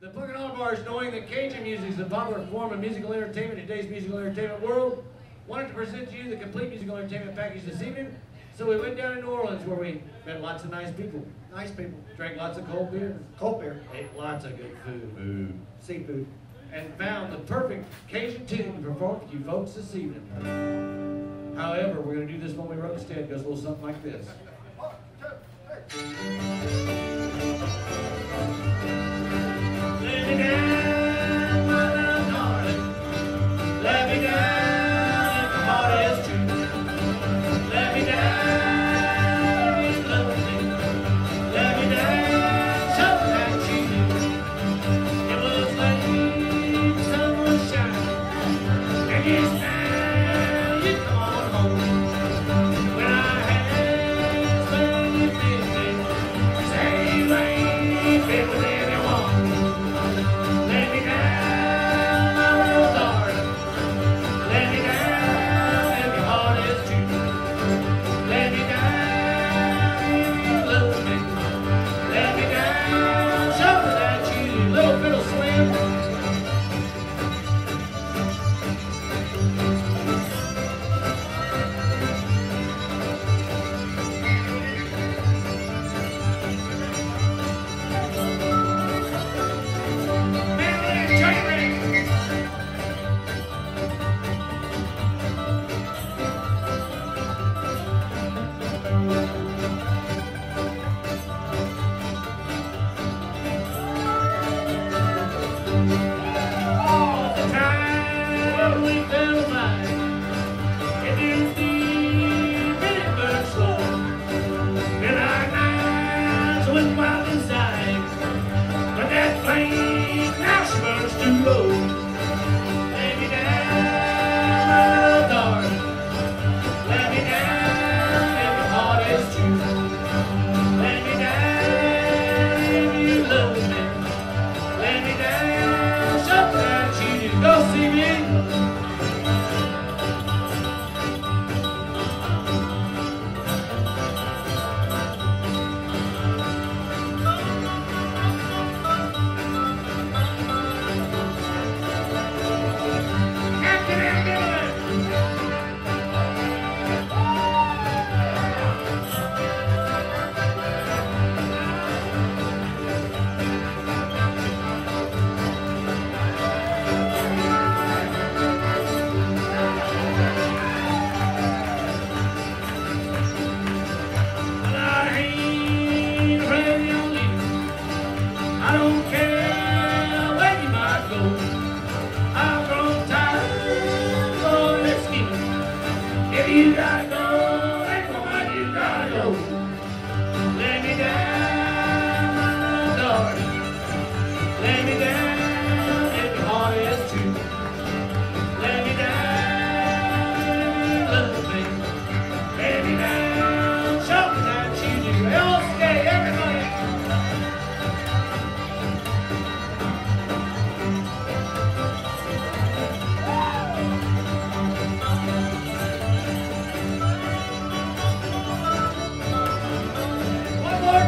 The Punkin Holler Boys, knowing that Cajun music is a popular form of musical entertainment in today's musical entertainment world, wanted to present to you the complete musical entertainment package this evening. So we went down to New Orleans where we met lots of nice people, Nice people. drank lots of cold beer, Cold beer. ate lots of good food, Food. Seafood. and found the perfect Cajun tune to perform for you folks this evening. However, we're going to do this one we wrote instead. It goes a little something like this. Let me down, Let me down, you love me.